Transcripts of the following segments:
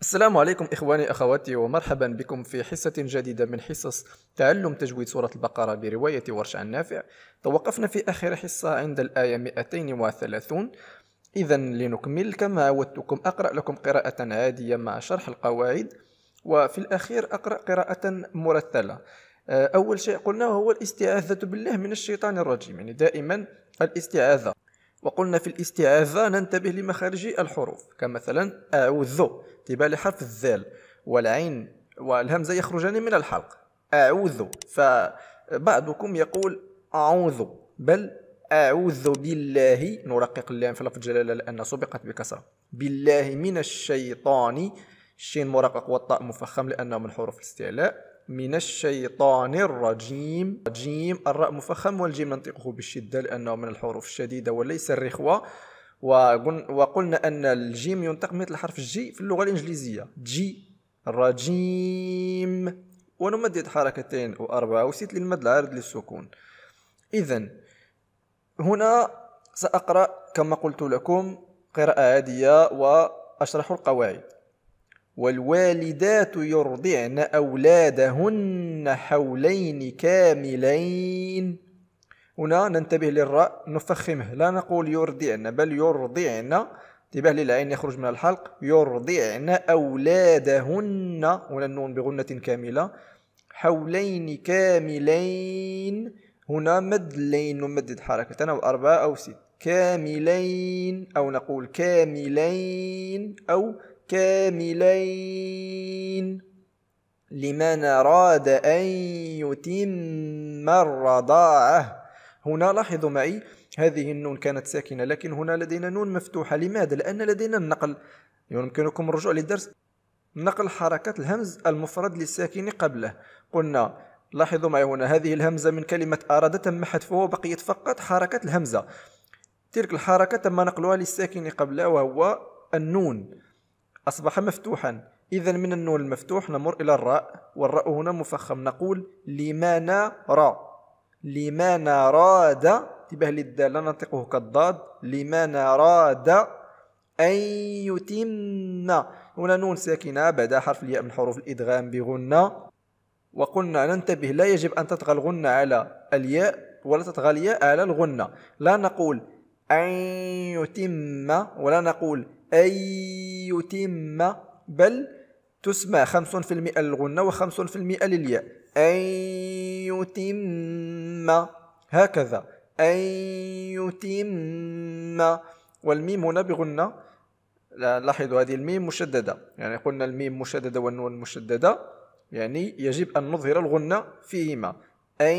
السلام عليكم إخواني أخواتي ومرحبا بكم في حصة جديدة من حصص تعلم تجويد سورة البقرة برواية ورش عن نافع. توقفنا في آخر حصة عند الآية 230 إذا لنكمل كما عودتكم أقرأ لكم قراءة عادية مع شرح القواعد وفي الأخير أقرأ قراءة مرتلة. أول شيء قلنا هو الاستعاذة بالله من الشيطان الرجيم يعني دائما الاستعاذة. وقلنا في الاستعاذة ننتبه لمخارج الحروف كمثلا أعوذ انتباه لحرف الذال والعين والهمزة يخرجان من الحلق. أعوذ فبعضكم يقول أعوذ بل أعوذ بالله نرقق اللام في لفظ الجلالة لأنها سبقت بكسرة. بالله من الشيطان الشين مرقق والطاء مفخم لأنه من حروف الاستعلاء. من الشيطان الرجيم. جيم الراء مفخم والجيم ننطقه بالشدة لأنه من الحروف الشديدة وليس الرخوة. وقلنا أن الجيم ينطق مثل حرف ال G في اللغة الإنجليزية. G الرجيم. ونمدد حركتين وأربعة وست للمد العارض للسكون. إذا هنا سأقرأ كما قلت لكم قراءة عادية وأشرح القواعد. والوالدات يرضعن أولادهن حولين كاملين. هنا ننتبه للراء نفخمه. لا نقول يرضعن بل يرضعن. انتباه للعين يخرج من الحلق. يرضعن أولادهن. هنا النون بغنة كاملة. حولين كاملين. هنا مد لين نمدد حركة. أو أربعة أو ست. كاملين. أو نقول كاملين. أو كاملين لمن أراد أن يتم الرضاعة. هنا لاحظوا معي هذه النون كانت ساكنة لكن هنا لدينا نون مفتوحة. لماذا؟ لأن لدينا النقل. يمكنكم الرجوع للدرس. نقل حركة الهمز المفرد للساكن قبله. قلنا لاحظوا معي هنا هذه الهمزة من كلمة أراد تم حذفها وبقيت فقط حركة الهمزة. تلك الحركة تم نقلها للساكن قبله وهو النون. أصبح مفتوحا. إذا من النون المفتوح نمر إلى الراء والراء هنا مفخم. نقول لما نرى. لما نراد. انتبه للدال لا ننطقه كالضاد. لما نراد أن يتم. هنا نون ساكنة بعد حرف الياء من حروف الإدغام بغنة. وقلنا ننتبه لا يجب أن تطغى الغنة على الياء ولا تطغى الياء على الغنة. لا نقول أن يتم ولا نقول أن يتم بل تسمع 5% للغنة و5% للياء. أن يتم هكذا. أن يتم والميم هنا بغنة. لاحظوا هذه الميم مشددة. يعني قلنا الميم مشددة والنون مشددة. يعني يجب أن نظهر الغنة فيهما. أن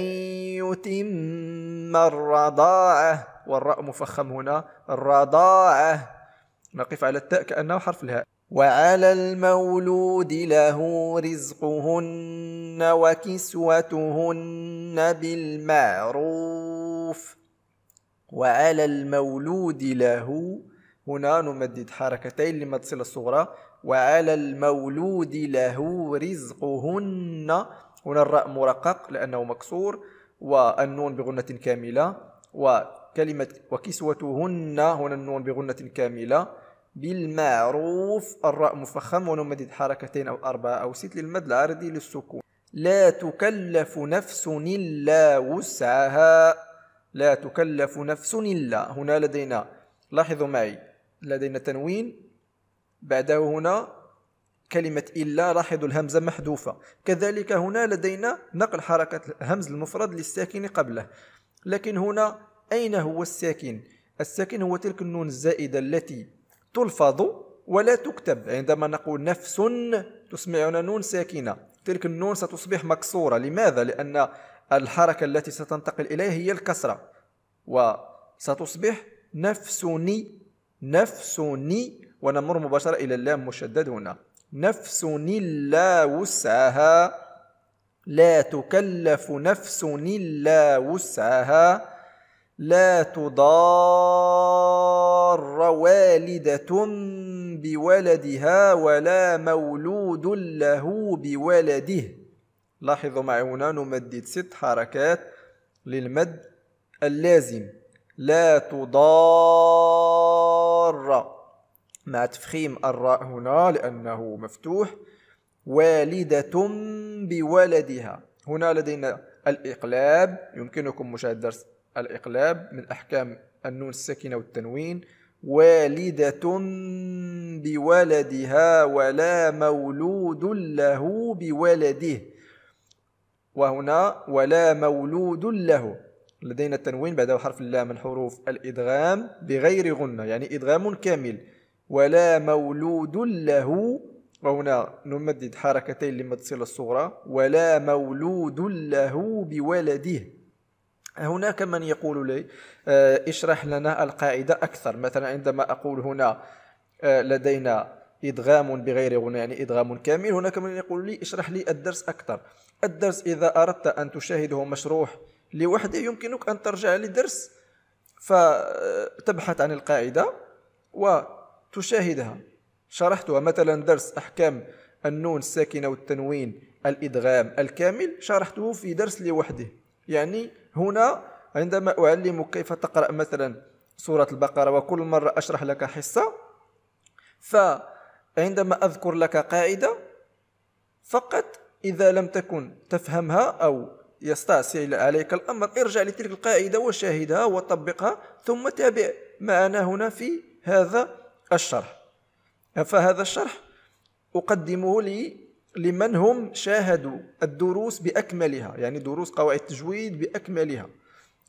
يتم الرضاعة. والراء مفخم هنا. الرضاعة. نقف على التاء كأنه حرف الهاء. وعلى المولود له رزقهن وكسوتهن بالمعروف. وعلى المولود له. هنا نمدد حركتين لمد صلة الصغرى. وعلى المولود له رزقهن هنا الراء مرقق لأنه مكسور والنون بغنة كاملة وكلمة وكسوتهن هنا النون بغنة كاملة. بالمعروف الراء مفخم ونمدد حركتين أو أربعة أو ست للمد العارضي للسكون. لا تكلف نفس إلا وسعها. لا تكلف نفس إلا. هنا لدينا لاحظوا معي لدينا تنوين بعده هنا كلمة إلا لاحظوا الهمزة محذوفة. كذلك هنا لدينا نقل حركة الهمز المفرد للساكن قبله. لكن هنا أين هو الساكن؟ الساكن هو تلك النون الزائدة التي تلفظ ولا تكتب. عندما نقول نفس تسمعنا نون ساكنة. تلك النون ستصبح مكسورة. لماذا؟ لأن الحركة التي ستنتقل إليها هي الكسرة. وستصبح نفسني نفسني ونمر مباشرة إلى اللام مشدد هنا. نفسني لا وسعها. لا تكلف نفس إلا وسعها. لا تضار والدة بولدها ولا مولود له بولده. لاحظوا معي هنا نمدد ست حركات للمد اللازم. لا تضار. مع تفخيم الراء هنا لأنه مفتوح. والدة بولدها. هنا لدينا الإقلاب. يمكنكم مشاهدة درس الإقلاب من أحكام النون الساكنة والتنوين. والدة بولدها ولا مولود له بولده. وهنا ولا مولود له. لدينا التنوين بعد حرف اللام من حروف الإدغام بغير غنة. يعني إدغام كامل. ولا مولود له. وهنا نمدد حركتين لمد صلة الصغرى. ولا مولود له بولده. هناك من يقول لي آه، اشرح لنا القاعدة أكثر. مثلا عندما أقول هنا آه، لدينا إدغام بغير غنى يعني إدغام كامل هناك من يقول لي اشرح لي الدرس أكثر. الدرس إذا أردت أن تشاهده مشروح لوحده يمكنك أن ترجع لدرس فتبحث عن القاعدة وتشاهدها شرحتها مثلا درس أحكام النون الساكنة والتنوين الإدغام الكامل شرحته في درس لوحده. يعني هنا عندما أعلمك كيف تقرأ مثلا سورة البقرة وكل مرة أشرح لك حصة فعندما أذكر لك قاعدة فقط إذا لم تكن تفهمها أو يستعصي عليك الأمر ارجع لتلك القاعدة وشاهدها وطبقها ثم تابع معنا هنا في هذا الشرح. فهذا الشرح؟ أقدمه لي لمن هم شاهدوا الدروس بأكملها يعني دروس قواعد التجويد بأكملها.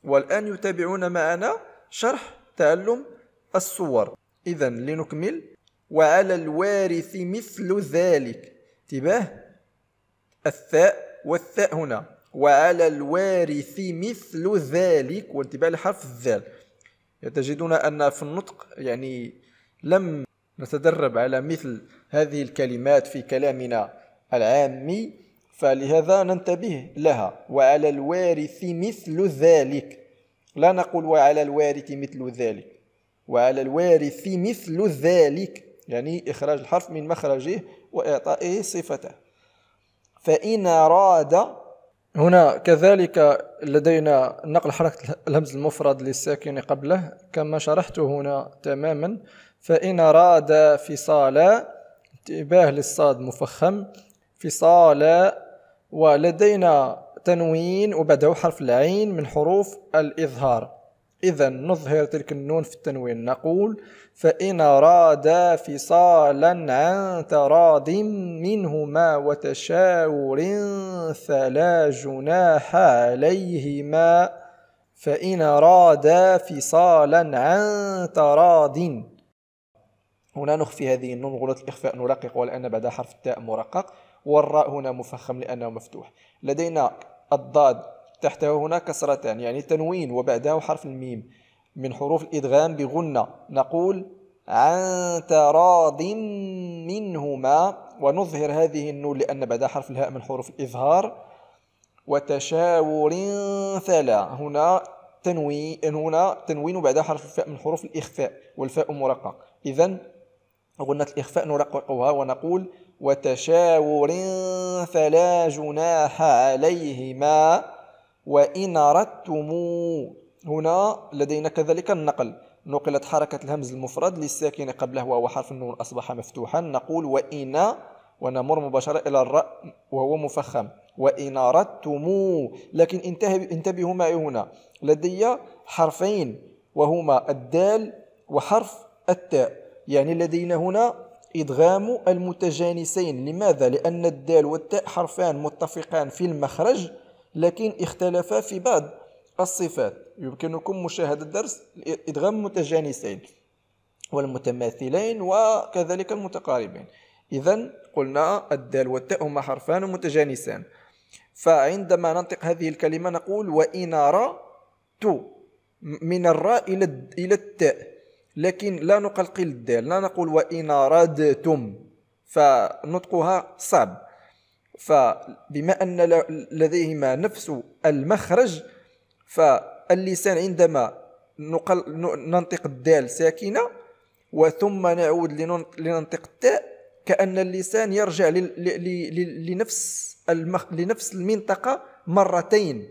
والآن يتابعون معنا شرح تعلم الصور. إذا لنكمل. وعلى الوارث مثل ذلك. انتباه. الثاء والثاء هنا. وعلى الوارث مثل ذلك. وانتباه لحرف الذال. تجدون أن في النطق يعني لم نتدرب على مثل هذه الكلمات في كلامنا العامي فلهذا ننتبه لها. وعلى الوارث مثل ذلك. لا نقول وعلى الوارث مثل ذلك. وعلى الوارث مثل ذلك يعني إخراج الحرف من مخرجه وإعطائه صفته. فإن أراد هنا كذلك لدينا نقل حركة الهمز المفرد للساكن قبله. كما شرحت هنا تماما فإن أراد فصالا انتباه للصاد مفخم فصالا ولدينا تنوين وبعده حرف العين من حروف الإظهار. إذا نظهر تلك النون في التنوين. نقول فإن أرادا فصالا عن تراض منهما وتشاور فلا جناح عليهما. فإن أرادا فصالا عن تراض. هنا نخفي هذه النون غلط الإخفاء نرقق ولأن بعد حرف التاء مرقق والراء هنا مفخم لأنه مفتوح. لدينا الضاد تحته هنا كسرتان يعني تنوين وبعده حرف الميم. من حروف الإدغام بغنة نقول عن تراض منهما ونظهر هذه النون لأن بعدها حرف الهاء من حروف الإظهار. وتشاور ثلا هنا تنوين هنا تنوين وبعدها حرف الفاء من حروف الإخفاء والفاء مرقق. إذا غنة الإخفاء نرققها ونقول وتشاور فلا جناح عليهما. وإن أردتم هنا لدينا كذلك النقل. نقلت حركة الهمز المفرد للساكن قبله وهو حرف النون أصبح مفتوحا. نقول وإن ونمر مباشرة إلى الراء وهو مفخم. وإن أردتم لكن انتبهوا معي هنا. لدي حرفين وهما الدال وحرف التاء. يعني لدينا هنا إدغام المتجانسين. لماذا؟ لأن الدال والتاء حرفان متفقان في المخرج. لكن اختلفا في بعض الصفات. يمكنكم مشاهدة الدرس إدغام متجانسين والمتماثلين وكذلك المتقاربين. إذا قلنا الدال والتاء هما حرفان متجانسان. فعندما ننطق هذه الكلمة نقول وإن تو من الراء إلى إلى التاء. لكن لا نقلقل الدال لا نقول وإن ردتم. فنطقها صعب. فبما أن لديهما نفس المخرج فاللسان عندما نقل ننطق الدال ساكنة وثم نعود لننطق التاء كأن اللسان يرجع لنفس المخ... لنفس المنطقة مرتين.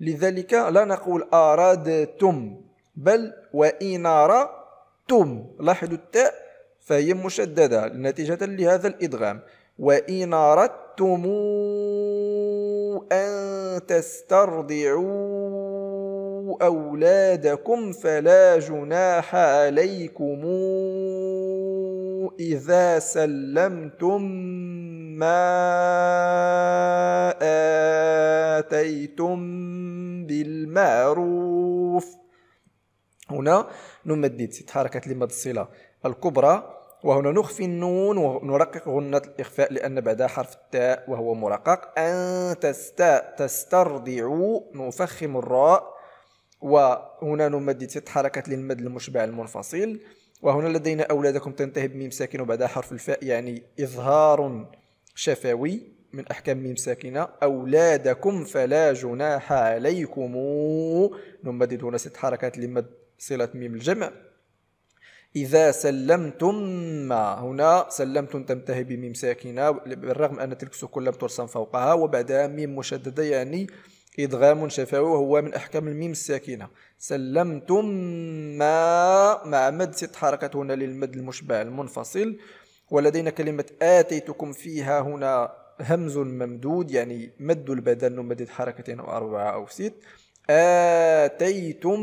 لذلك لا نقول أرادتم بل وإن أردتم لاحظوا التاء فهي مشددة نتيجة لهذا الإدغام. وإن أردتم أن تسترضعوا أولادكم فلا جناح عليكم إذا سلمتم ما آتيتم بالمعروف. هنا نمدد ست حركة لمد الصلة. الكبرى وهنا نخفي النون ونرقق غنة الإخفاء لأن بعدها حرف التاء وهو مرقق. أن تستا تسترضعوا نفخم الراء. وهنا نمدد ست حركات للمد المشبع المنفصل. وهنا لدينا أولادكم تنتهي بميم ساكن وبعدها حرف الفاء يعني إظهار شفوي من أحكام ميم ساكنة. أولادكم فلا جناح عليكم. نمدد هنا ست حركات لمد صلة ميم الجمع. إذا سلمتم هنا سلمتم تنتهي بميم ساكنة بالرغم أن تلك السكون لم ترسم فوقها وبعدها ميم مشددة يعني إدغام شفوي وهو من أحكام الميم الساكنة. سلمتم ما مع مد ست حركات هنا للمد المشبع المنفصل ولدينا كلمة آتيتكم فيها هنا همز ممدود يعني مد البدن نمدد حركتين أو أربعة أو ست. آتيتم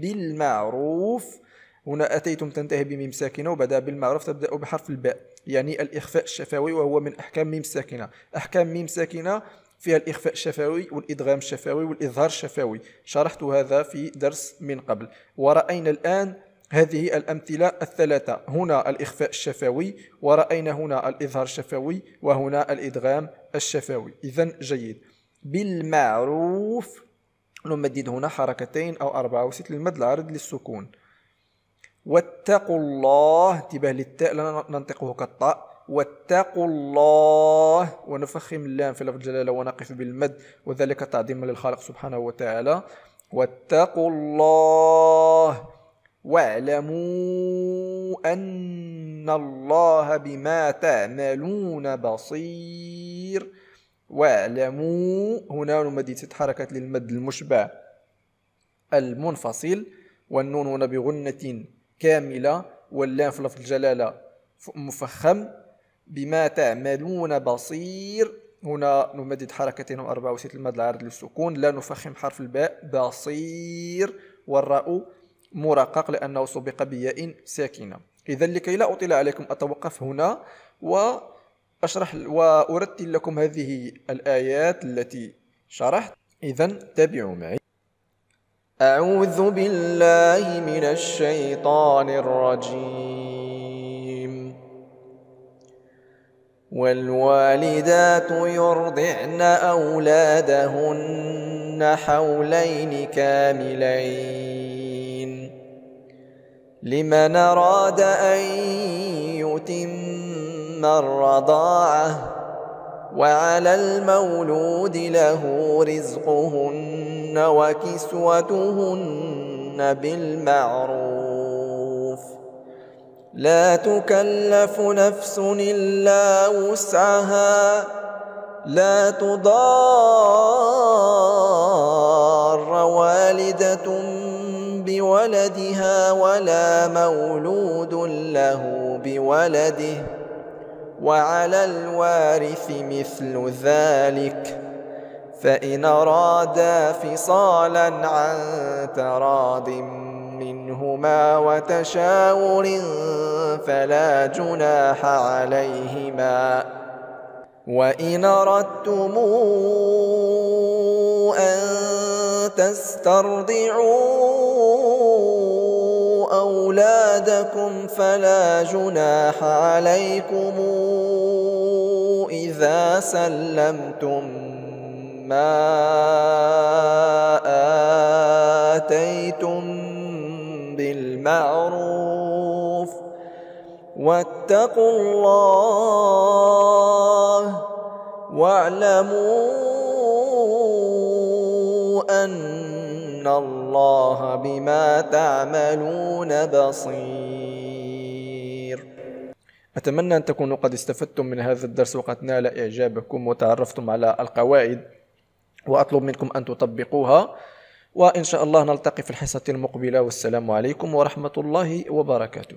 بالمعروف هنا أتيتم تنتهي بميم ساكنة وبدأ بالمعروف تبدأ بحرف الباء يعني الإخفاء الشفوي وهو من أحكام ميم ساكنة. أحكام ميم ساكنة فيها الإخفاء الشفوي والإدغام الشفوي والإظهار الشفوي. شرحت هذا في درس من قبل. ورأينا الآن هذه الأمثلة الثلاثة. هنا الإخفاء الشفوي ورأينا هنا الإظهار الشفوي وهنا الإدغام الشفوي. إذا جيد. بالمعروف نمدد هنا حركتين أو أربعة وست للمد العرض للسكون. واتقوا الله. انتباه للتاء لا ننطقه كالطاء. واتقوا الله. ونفخم اللام في لفظ الجلالة ونقف بالمد. وذلك تعظيما للخالق سبحانه وتعالى. واتقوا الله. واعلموا أن الله بما تعملون بصير. واعلموا. هنا نمدد ست حركات للمد المشبع المنفصل. والنون هنا بغنة كاملة واللام في لفظ الجلالة. مفخم بما تعملون بصير. هنا نمدد حركتين وأربعة وست المد العارض للسكون. لا نفخم حرف الباء. بصير. والراء مرقق لأنه سبق بياء ساكنة. إذا لكي لا أطيل عليكم أتوقف هنا وأشرح وأرتل لكم هذه الآيات التي شرحت. إذا تابعوا معي. أعوذ بالله من الشيطان الرجيم. والوالدات يرضعن أولادهن حولين كاملين. لمن أراد أن يتم الرضاعة وعلى المولود له رزقهن وكسوتهن بالمعروف. لا تكلف نفس إلا وسعها. لا تضار والدة بولدها ولا مولود له بولده. وعلى الوارث مثل ذلك. فإن أرادا فصالا عن تراض منهما وتشاور فلا جناح عليهما. وإن أردتم أن تسترضعوا أولادكم فلا جناح عليكم إذا سلمتم ما آتيتم بالمعروف واتقوا الله واعلموا أن الله بما تعملون بصير. أتمنى أن تكونوا قد استفدتم من هذا الدرس وقد نال إعجابكم وتعرفتم على القواعد. وأطلب منكم أن تطبقوها. وإن شاء الله نلتقي في الحصة المقبلة. والسلام عليكم ورحمة الله وبركاته.